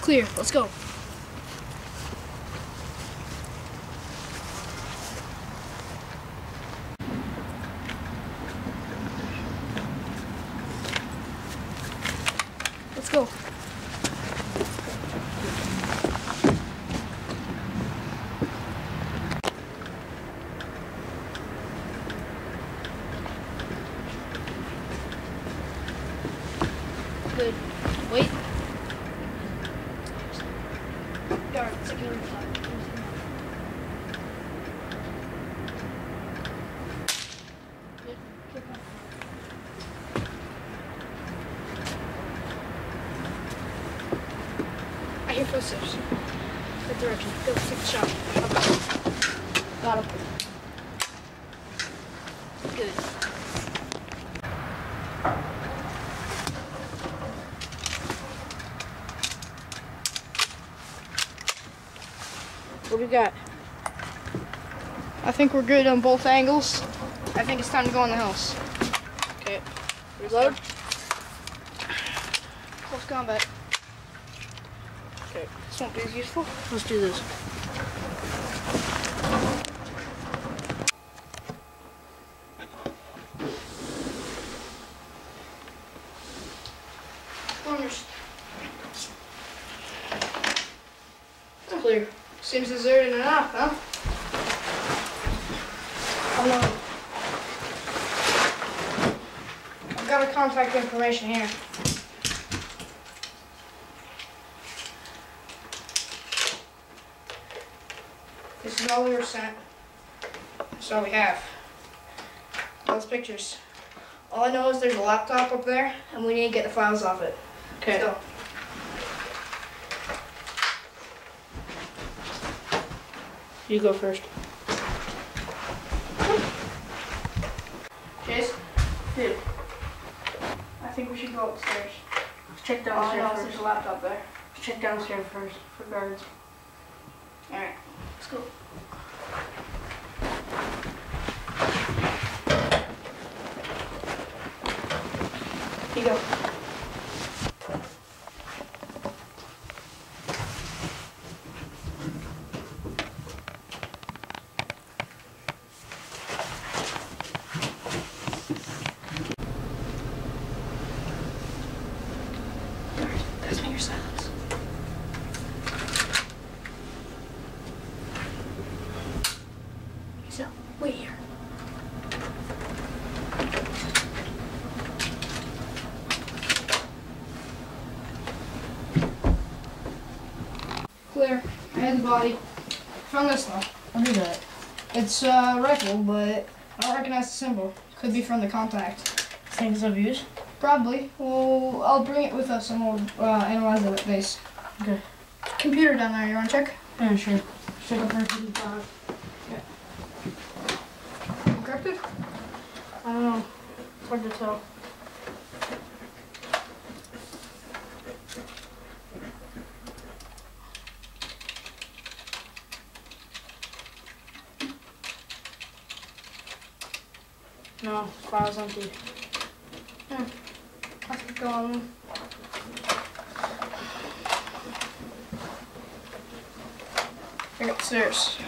Clear. Let's go. Let's go. Good. Wait. Darn, it's like a Good. Keep on. I hear footsteps. Good direction. Go, take the shot. Got him. Good. What do we got? I think we're good on both angles. I think it's time to go in the house. Okay. Reload. Close combat. Okay. This won't be as useful. Let's do this. Clear. Seems deserted enough, huh? Hello. I've got our contact information here. This is all we were sent. That's all we have. Those pictures. All I know is there's a laptop up there, and we need to get the files off it. Okay. So, You go first. Chase? Dude. I think we should go upstairs. Let's check All I know downstairs is first. there's a laptop there. Let's check downstairs first for guards. Alright, let's go. You go. That's me your silence. So, wait here. Clear. I had the body. Found this one. What is that? It's a rifle, but I don't recognize the symbol. Could be from the contact. Things of use? Probably. Well, I'll bring it with us and we'll uh, analyze it at base. Okay. Computer down there. You want to check? Yeah, sure. Check up hidden files. Encrypted? I don't know. It's hard to tell. No, file's empty. Let's keep going. Here, upstairs.